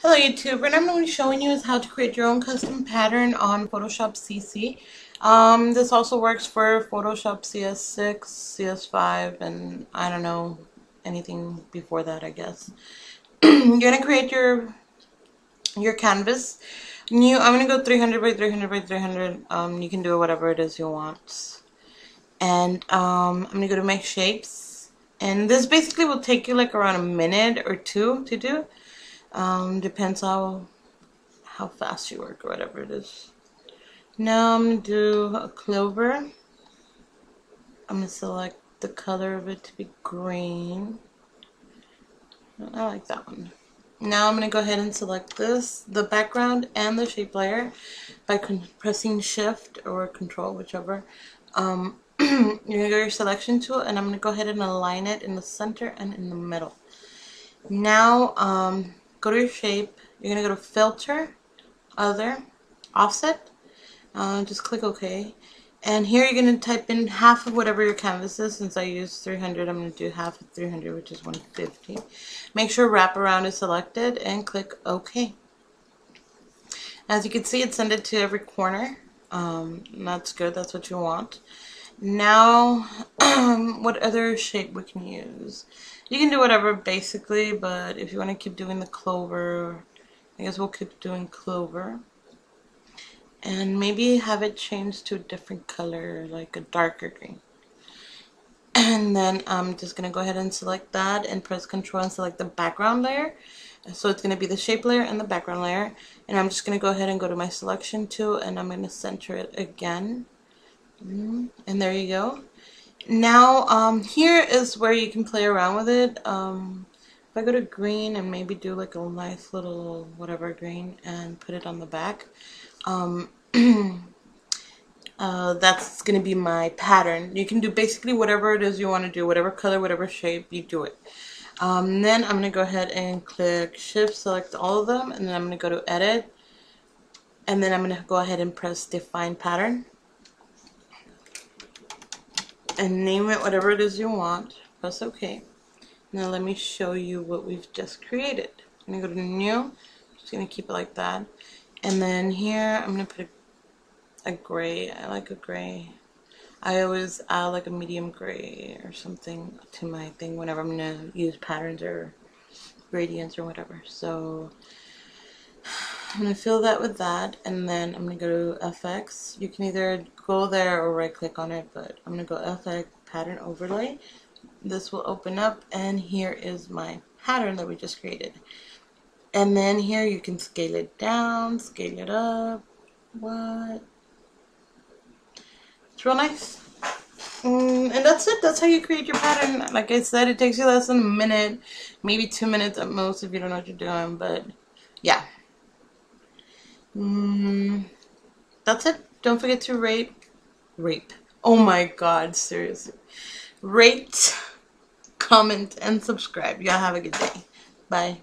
Hello YouTube, and I'm going to be showing you is how to create your own custom pattern on Photoshop CC. Um, this also works for Photoshop CS6, CS5, and I don't know, anything before that I guess. You're going to create your your canvas. New, I'm going to go 300 by 300 by 300. Um, you can do whatever it is you want. And um, I'm going to go to my shapes. And this basically will take you like around a minute or two to do. Um, depends how how fast you work or whatever it is. Now I'm to do a clover. I'm to select the color of it to be green. I like that one. Now I'm going to go ahead and select this, the background and the shape layer by pressing shift or control, whichever. Um, you're going to go your selection tool and I'm going to go ahead and align it in the center and in the middle. Now um, go to your shape. You're going to go to filter, other, offset. Uh, just click OK. And here you're going to type in half of whatever your canvas is. Since I used 300, I'm going to do half of 300, which is 150. Make sure wraparound is selected and click OK. As you can see, it's sent it to every corner. Um, that's good. That's what you want. Now, what other shape we can use? You can do whatever basically, but if you want to keep doing the clover, I guess we'll keep doing clover. And maybe have it change to a different color, like a darker green. And then I'm just going to go ahead and select that and press control and select the background layer. So it's going to be the shape layer and the background layer. And I'm just going to go ahead and go to my selection tool and I'm going to center it again. Mm-hmm. And there you go. Now, um, here is where you can play around with it. Um, if I go to green and maybe do like a nice little whatever green and put it on the back, um, uh, that's going to be my pattern. You can do basically whatever it is you want to do, whatever color, whatever shape, you do it. Um, then I'm going to go ahead and click shift, select all of them, and then I'm going to go to edit, and then I'm going to go ahead and press define pattern and name it whatever it is you want. Press OK. Now let me show you what we've just created. I'm going to go to new. just going to keep it like that. And then here I'm going to put a, a gray. I like a gray. I always add like a medium gray or something to my thing whenever I'm going to use patterns or gradients or whatever. So I'm going to fill that with that and then I'm going to go to FX. You can either go there or right click on it but I'm going to go FX pattern overlay. This will open up and here is my pattern that we just created. And then here you can scale it down, scale it up. What? It's real nice. Mm, and that's it. That's how you create your pattern. Like I said, it takes you less than a minute, maybe two minutes at most if you don't know what you're doing. But yeah. Mm, that's it. Don't forget to rate. Rape. Oh my god, seriously. Rate, comment, and subscribe. Y'all have a good day. Bye.